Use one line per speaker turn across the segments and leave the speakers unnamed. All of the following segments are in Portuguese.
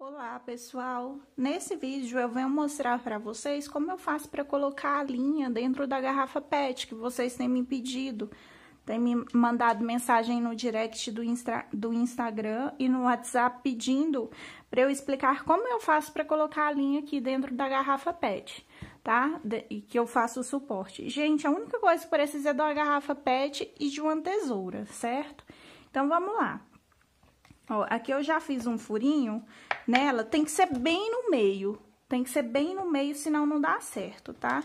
Olá pessoal, nesse vídeo eu venho mostrar para vocês como eu faço para colocar a linha dentro da garrafa PET que vocês têm me pedido. Tem me mandado mensagem no direct do, Insta, do Instagram e no WhatsApp pedindo para eu explicar como eu faço para colocar a linha aqui dentro da garrafa PET, tá? E que eu faço o suporte. Gente, a única coisa que precisa é de uma garrafa PET e de uma tesoura, certo? Então, vamos lá. Ó, aqui eu já fiz um furinho nela, tem que ser bem no meio. Tem que ser bem no meio, senão não dá certo, tá?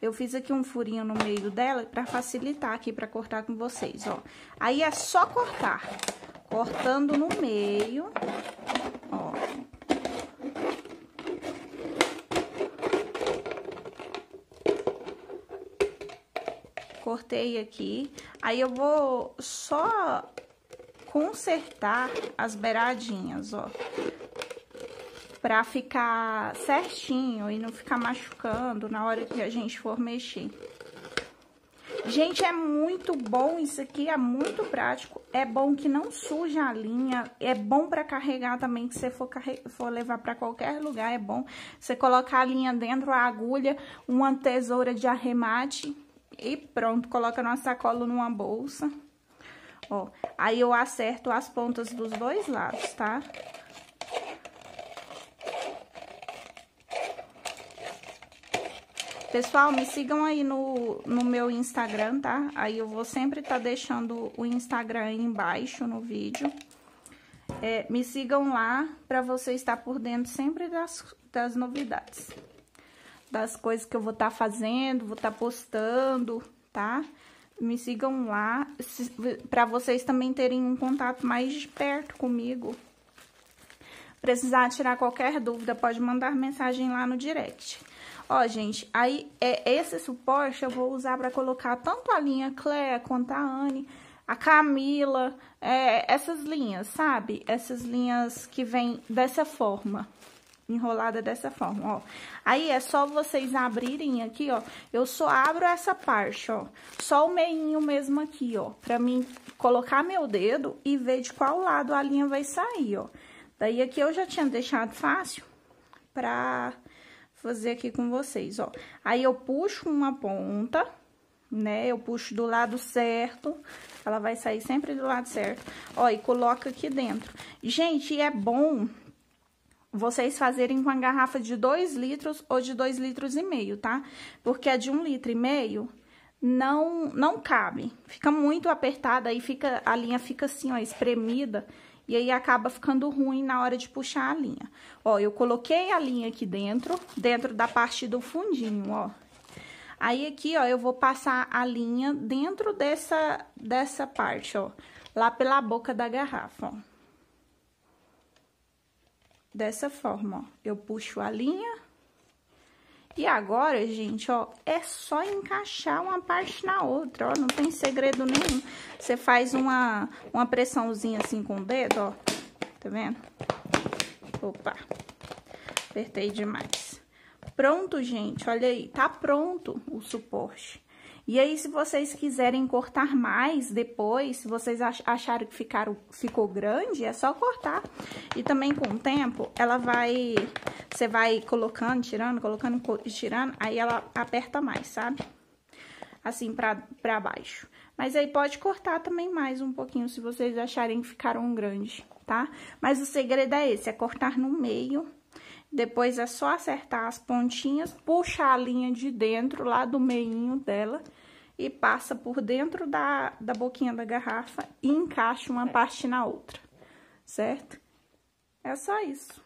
Eu fiz aqui um furinho no meio dela pra facilitar aqui pra cortar com vocês, ó. Aí é só cortar. Cortando no meio, ó. Cortei aqui. Aí eu vou só consertar as beiradinhas, ó. Pra ficar certinho e não ficar machucando na hora que a gente for mexer. Gente, é muito bom isso aqui, é muito prático. É bom que não suja a linha, é bom para carregar também, que você for, for levar para qualquer lugar, é bom. Você colocar a linha dentro, a agulha, uma tesoura de arremate e pronto, coloca na sacola numa bolsa. Ó, aí eu acerto as pontas dos dois lados, tá? Pessoal, me sigam aí no, no meu Instagram, tá? Aí eu vou sempre estar tá deixando o Instagram aí embaixo no vídeo. É, me sigam lá para você estar por dentro sempre das, das novidades. Das coisas que eu vou estar tá fazendo, vou estar tá postando, tá? me sigam lá, para vocês também terem um contato mais de perto comigo. Precisar tirar qualquer dúvida, pode mandar mensagem lá no direct. Ó, gente, aí é, esse suporte eu vou usar para colocar tanto a linha Cléa quanto a Anne, a Camila, é, essas linhas, sabe? Essas linhas que vêm dessa forma enrolada dessa forma, ó. Aí é só vocês abrirem aqui, ó. Eu só abro essa parte, ó. Só o meinho mesmo aqui, ó. Pra mim colocar meu dedo e ver de qual lado a linha vai sair, ó. Daí aqui eu já tinha deixado fácil pra fazer aqui com vocês, ó. Aí eu puxo uma ponta, né? Eu puxo do lado certo, ela vai sair sempre do lado certo. Ó, e coloca aqui dentro. Gente, é bom vocês fazerem com a garrafa de 2 litros ou de 2 litros e meio, tá? Porque a de 1 um litro e meio não, não cabe. Fica muito apertada, aí fica, a linha fica assim, ó, espremida. E aí acaba ficando ruim na hora de puxar a linha. Ó, eu coloquei a linha aqui dentro, dentro da parte do fundinho, ó. Aí aqui, ó, eu vou passar a linha dentro dessa, dessa parte, ó. Lá pela boca da garrafa, ó dessa forma, ó. Eu puxo a linha. E agora, gente, ó, é só encaixar uma parte na outra, ó, não tem segredo nenhum. Você faz uma, uma pressãozinha assim com o dedo, ó, tá vendo? Opa, apertei demais. Pronto, gente, olha aí, tá pronto o suporte. E aí, se vocês quiserem cortar mais depois, se vocês acharem que ficaram, ficou grande, é só cortar. E também com o tempo, ela vai... Você vai colocando, tirando, colocando tirando, aí ela aperta mais, sabe? Assim, pra, pra baixo. Mas aí pode cortar também mais um pouquinho, se vocês acharem que ficaram grandes, tá? Mas o segredo é esse, é cortar no meio... Depois é só acertar as pontinhas, puxar a linha de dentro, lá do meinho dela, e passa por dentro da, da boquinha da garrafa e encaixa uma parte na outra, certo? É só isso.